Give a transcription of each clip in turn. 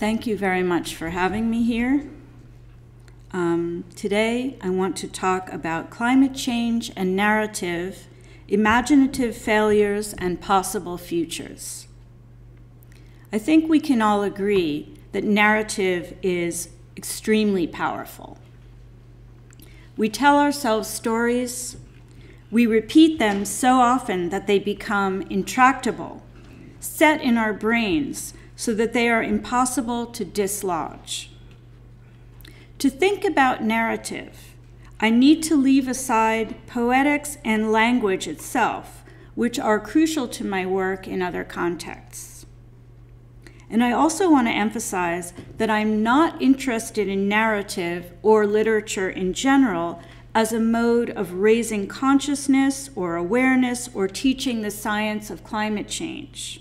Thank you very much for having me here. Um, today, I want to talk about climate change and narrative, imaginative failures, and possible futures. I think we can all agree that narrative is extremely powerful. We tell ourselves stories, we repeat them so often that they become intractable, set in our brains so that they are impossible to dislodge. To think about narrative, I need to leave aside poetics and language itself, which are crucial to my work in other contexts. And I also want to emphasize that I'm not interested in narrative or literature in general as a mode of raising consciousness or awareness or teaching the science of climate change.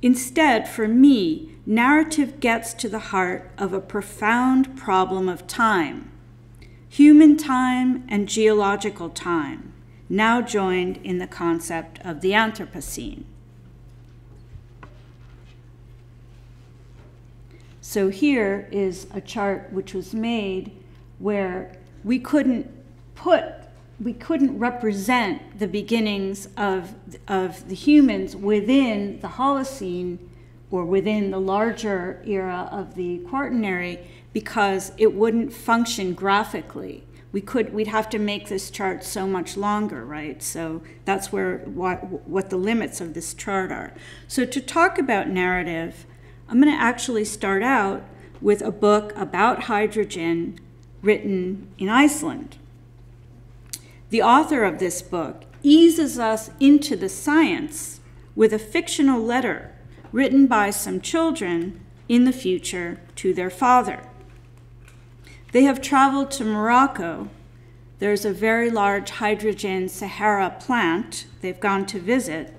Instead, for me, narrative gets to the heart of a profound problem of time human time and geological time, now joined in the concept of the Anthropocene. So here is a chart which was made where we couldn't put we couldn't represent the beginnings of, of the humans within the Holocene or within the larger era of the Quaternary because it wouldn't function graphically. We could, we'd have to make this chart so much longer, right? So that's where what, what the limits of this chart are. So to talk about narrative, I'm going to actually start out with a book about hydrogen written in Iceland. The author of this book eases us into the science with a fictional letter written by some children in the future to their father. They have traveled to Morocco. There's a very large hydrogen Sahara plant they've gone to visit,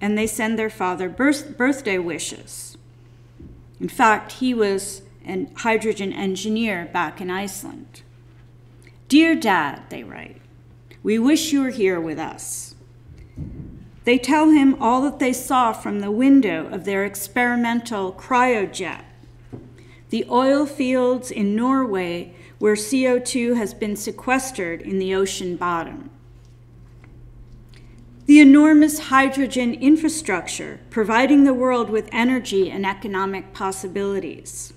and they send their father birth birthday wishes. In fact, he was a hydrogen engineer back in Iceland. Dear Dad, they write, we wish you were here with us. They tell him all that they saw from the window of their experimental cryojet. The oil fields in Norway where CO2 has been sequestered in the ocean bottom. The enormous hydrogen infrastructure providing the world with energy and economic possibilities.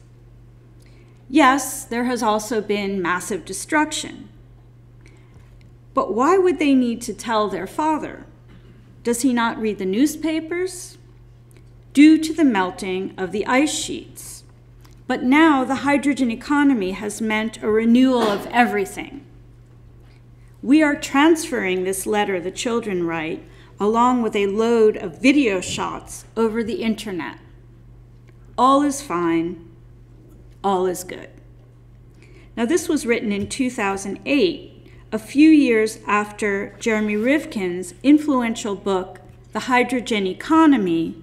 Yes, there has also been massive destruction. But why would they need to tell their father? Does he not read the newspapers? Due to the melting of the ice sheets. But now the hydrogen economy has meant a renewal of everything. We are transferring this letter the children write along with a load of video shots over the internet. All is fine, all is good. Now, this was written in 2008 a few years after Jeremy Rifkin's influential book, The Hydrogen Economy,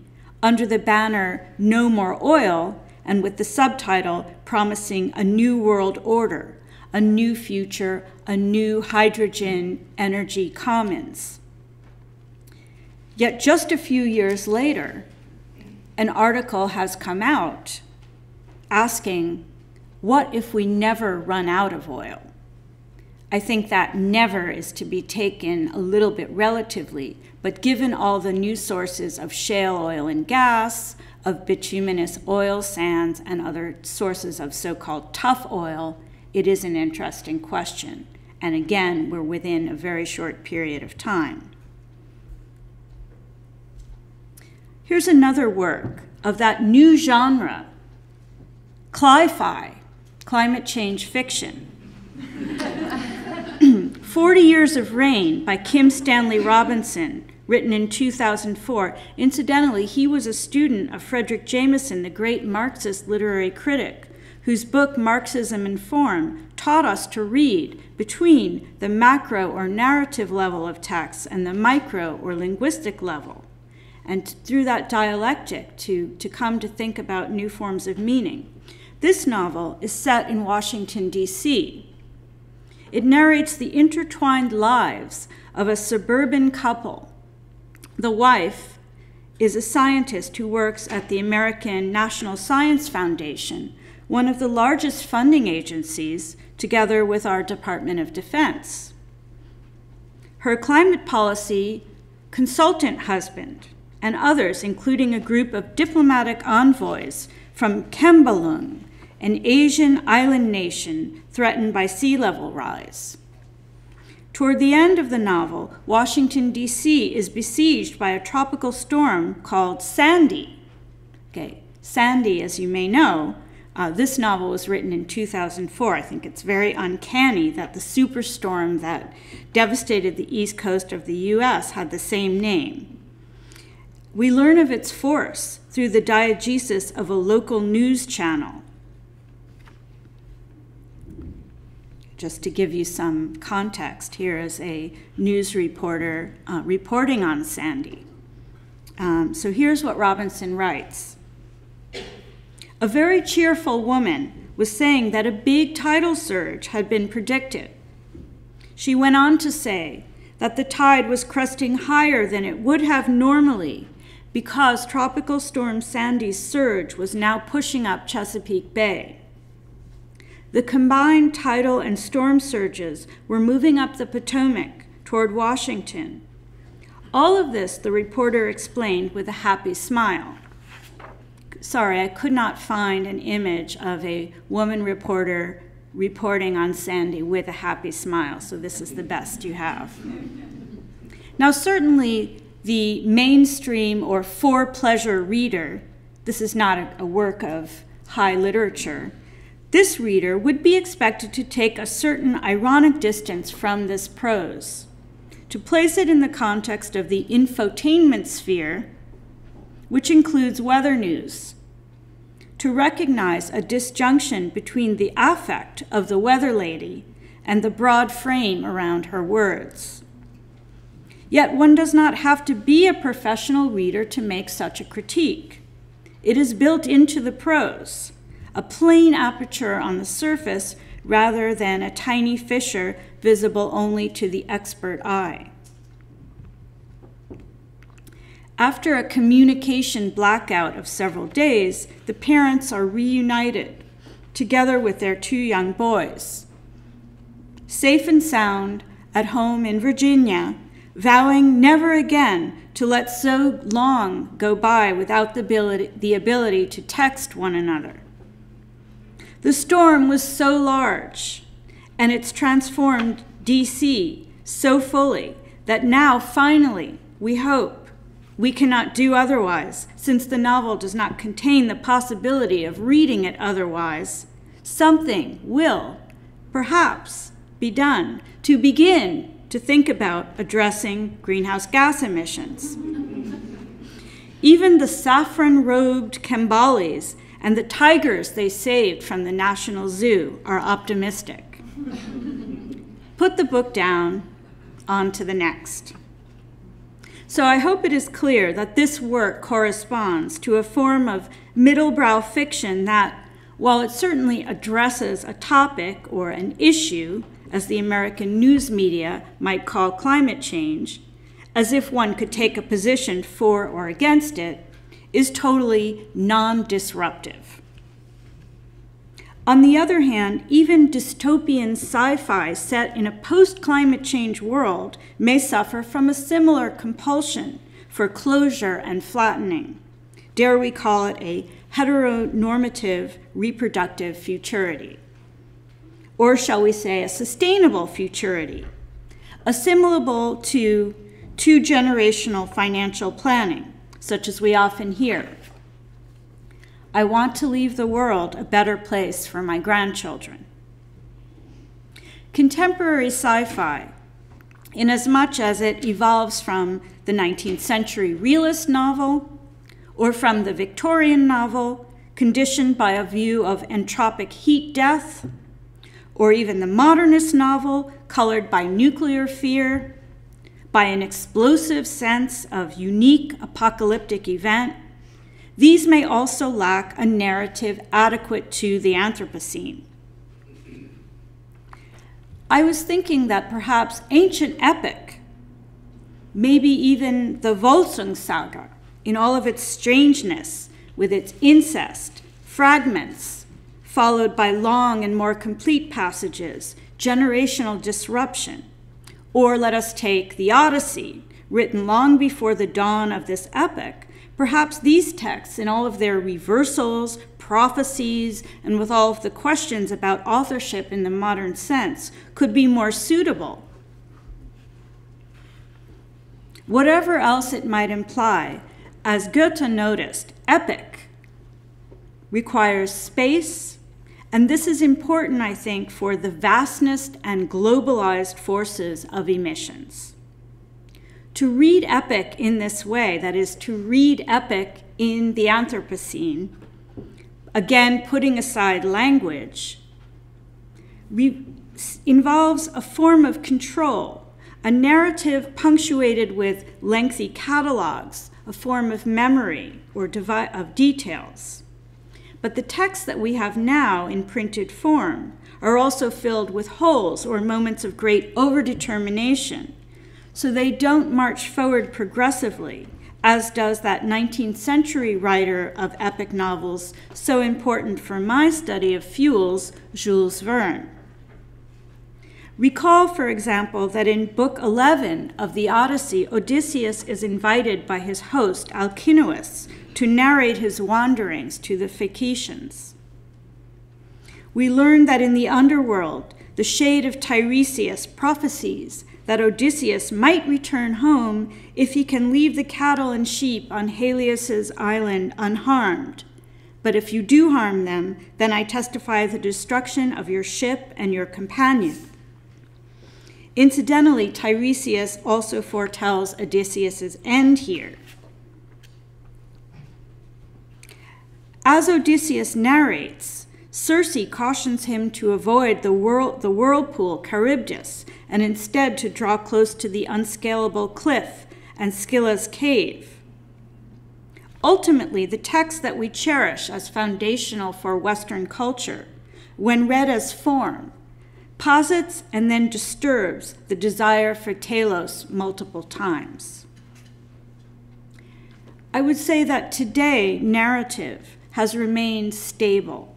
under the banner No More Oil, and with the subtitle Promising a New World Order, a New Future, a New Hydrogen Energy Commons. Yet just a few years later, an article has come out asking, What if we never run out of oil? I think that never is to be taken a little bit relatively, but given all the new sources of shale oil and gas, of bituminous oil sands, and other sources of so called tough oil, it is an interesting question. And again, we're within a very short period of time. Here's another work of that new genre, cli-fi, climate change fiction. 40 Years of Rain by Kim Stanley Robinson, written in 2004. Incidentally, he was a student of Fredric Jameson, the great Marxist literary critic, whose book Marxism and Form taught us to read between the macro or narrative level of text and the micro or linguistic level, and through that dialectic to, to come to think about new forms of meaning. This novel is set in Washington, D.C., it narrates the intertwined lives of a suburban couple. The wife is a scientist who works at the American National Science Foundation, one of the largest funding agencies, together with our Department of Defense. Her climate policy consultant husband and others, including a group of diplomatic envoys from Khembalung, an Asian island nation threatened by sea level rise. Toward the end of the novel, Washington, D.C. is besieged by a tropical storm called Sandy. Okay, Sandy, as you may know, uh, this novel was written in 2004. I think it's very uncanny that the superstorm that devastated the east coast of the US had the same name. We learn of its force through the diegesis of a local news channel. Just to give you some context, here is a news reporter uh, reporting on Sandy. Um, so here's what Robinson writes. A very cheerful woman was saying that a big tidal surge had been predicted. She went on to say that the tide was cresting higher than it would have normally because Tropical Storm Sandy's surge was now pushing up Chesapeake Bay. The combined tidal and storm surges were moving up the Potomac toward Washington. All of this, the reporter explained with a happy smile sorry, I could not find an image of a woman reporter reporting on Sandy with a happy smile, so this is the best you have. Now, certainly, the mainstream or for pleasure reader, this is not a, a work of high literature, this reader would be expected to take a certain ironic distance from this prose, to place it in the context of the infotainment sphere which includes weather news, to recognize a disjunction between the affect of the weather lady and the broad frame around her words. Yet one does not have to be a professional reader to make such a critique. It is built into the prose, a plain aperture on the surface rather than a tiny fissure visible only to the expert eye. After a communication blackout of several days, the parents are reunited, together with their two young boys. Safe and sound, at home in Virginia, vowing never again to let so long go by without the ability, the ability to text one another. The storm was so large, and it's transformed DC so fully that now, finally, we hope we cannot do otherwise, since the novel does not contain the possibility of reading it otherwise. Something will, perhaps, be done to begin to think about addressing greenhouse gas emissions. Even the saffron robed Khembalis and the tigers they saved from the National Zoo are optimistic. Put the book down, on to the next. So I hope it is clear that this work corresponds to a form of middlebrow fiction that, while it certainly addresses a topic or an issue, as the American news media might call climate change, as if one could take a position for or against it, is totally non disruptive. On the other hand, even dystopian sci fi set in a post climate change world may suffer from a similar compulsion for closure and flattening. Dare we call it a heteronormative reproductive futurity? Or shall we say a sustainable futurity, assimilable to two generational financial planning, such as we often hear I want to leave the world a better place for my grandchildren. Contemporary sci fi, inasmuch as it evolves from the 19th century realist novel or from the Victorian novel, conditioned by a view of entropic heat death, or even the modernist novel, colored by nuclear fear, by an explosive sense of unique apocalyptic event, these may also lack a narrative adequate to the Anthropocene. I was thinking that perhaps ancient epic, maybe even the Volsung saga, in all of its strangeness, with its incest, fragments, followed by long and more complete passages, generational disruption. Or let us take the Odyssey, written long before the dawn of this epoch. Perhaps these texts, in all of their reversals, prophecies, and with all of the questions about authorship in the modern sense, could be more suitable. Whatever else it might imply, as Goethe noticed, epic requires space, and this is important, I think, for the vastness and globalized forces of emissions. To read epic in this way, that is, to read epic in the Anthropocene, again putting aside language, involves a form of control, a narrative punctuated with lengthy catalogs, a form of memory or of details. But the texts that we have now in printed form are also filled with holes or moments of great overdetermination. So they don't march forward progressively, as does that 19th century writer of epic novels so important for my study of fuels, Jules Verne. Recall, for example, that in Book 11 of the Odyssey, Odysseus is invited by his host, Alcinous, to narrate his wanderings to the Phaeacians. We learn that in the underworld, the shade of Tiresias prophesies that Odysseus might return home if he can leave the cattle and sheep on Helios's island unharmed. But if you do harm them, then I testify the destruction of your ship and your companion. Incidentally, Tiresias also foretells Odysseus's end here. As Odysseus narrates, Circe cautions him to avoid the, whirl- the whirlpool Charybdis and instead to draw close to the unscalable cliff and Scylla's cave. Ultimately, the text that we cherish as foundational for Western culture, when read as form, posits and then disturbs the desire for telos multiple times. I would say that today, narrative has remained stable,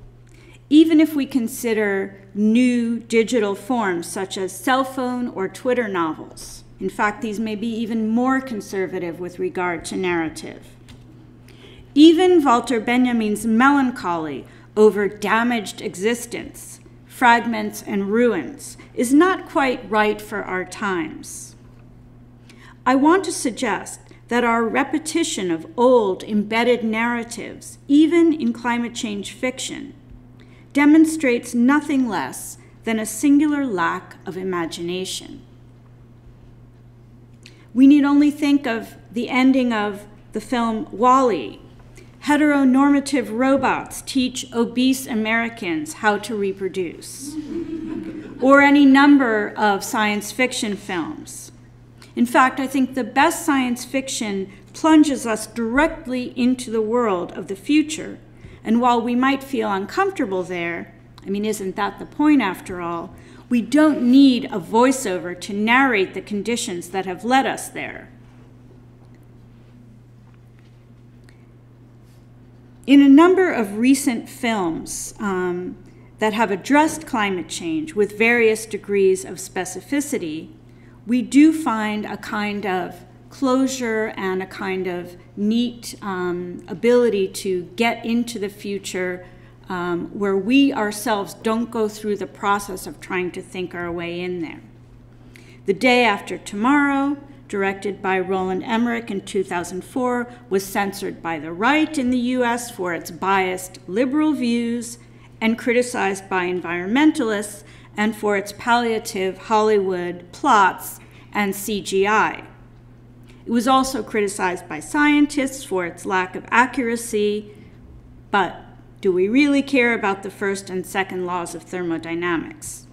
even if we consider new digital forms such as cell phone or Twitter novels. In fact, these may be even more conservative with regard to narrative. Even Walter Benjamin's melancholy over damaged existence fragments, and ruins is not quite right for our times. I want to suggest that our repetition of old embedded narratives, even in climate change fiction, demonstrates nothing less than a singular lack of imagination. We need only think of the ending of the film WALL-E heteronormative robots teach obese Americans how to reproduce, or any number of science fiction films. In fact, I think the best science fiction plunges us directly into the world of the future. And while we might feel uncomfortable there, I mean, isn't that the point after all? We don't need a voiceover to narrate the conditions that have led us there. In a number of recent films um, that have addressed climate change with various degrees of specificity, we do find a kind of closure and a kind of neat um, ability to get into the future um, where we ourselves don't go through the process of trying to think our way in there. The day after tomorrow, directed by Roland Emmerich in 2004, was censored by the right in the US for its biased liberal views and criticized by environmentalists and for its palliative Hollywood plots and CGI. It was also criticized by scientists for its lack of accuracy, but do we really care about the first and second laws of thermodynamics?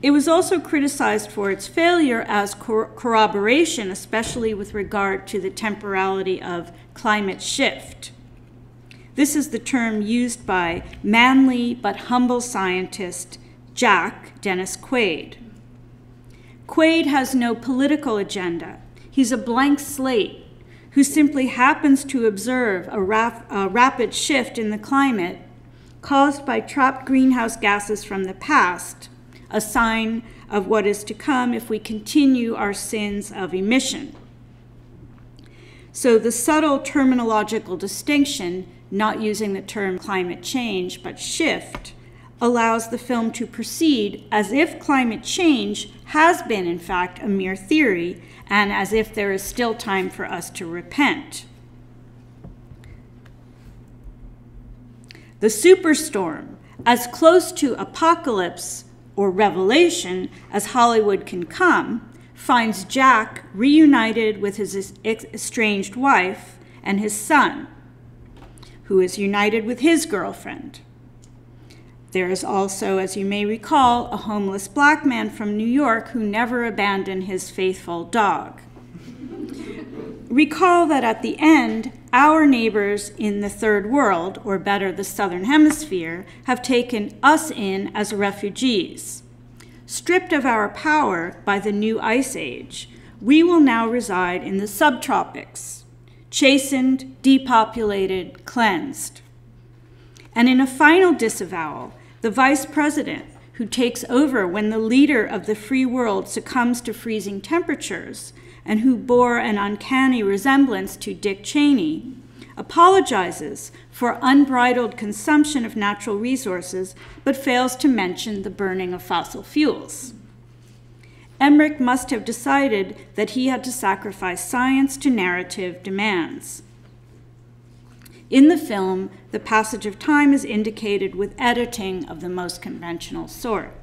It was also criticized for its failure as cor corroboration, especially with regard to the temporality of climate shift. This is the term used by manly but humble scientist Jack Dennis Quaid. Quaid has no political agenda. He's a blank slate, who simply happens to observe a, rap- a rapid shift in the climate caused by trapped greenhouse gases from the past, a sign of what is to come if we continue our sins of emission. So the subtle terminological distinction, not using the term climate change but shift, allows the film to proceed as if climate change has been, in fact, a mere theory and as if there is still time for us to repent. The superstorm, as close to apocalypse or revelation as Hollywood can come, finds Jack reunited with his estranged wife and his son, who is united with his girlfriend. There is also, as you may recall, a homeless black man from New York who never abandoned his faithful dog. Recall that at the end, our neighbors in the third world, or better, the southern hemisphere, have taken us in as refugees. Stripped of our power by the new ice age, we will now reside in the subtropics, chastened, depopulated, cleansed. And in a final disavowal, the vice president, who takes over when the leader of the free world succumbs to freezing temperatures, and who bore an uncanny resemblance to Dick Cheney, apologizes for unbridled consumption of natural resources, but fails to mention the burning of fossil fuels. Emmerich must have decided that he had to sacrifice science to narrative demands. In the film, the passage of time is indicated with editing of the most conventional sort.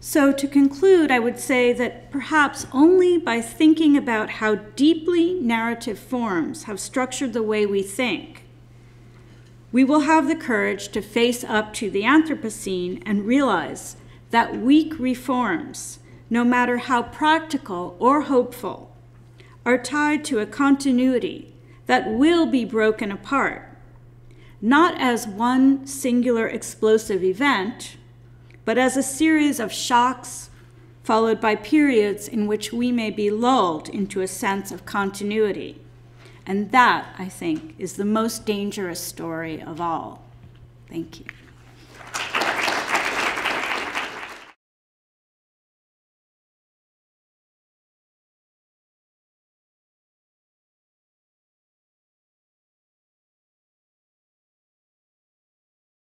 So, to conclude, I would say that perhaps only by thinking about how deeply narrative forms have structured the way we think, we will have the courage to face up to the Anthropocene and realize that weak reforms, no matter how practical or hopeful, are tied to a continuity that will be broken apart, not as one singular explosive event, but as a series of shocks followed by periods in which we may be lulled into a sense of continuity. And that, I think, is the most dangerous story of all. Thank you.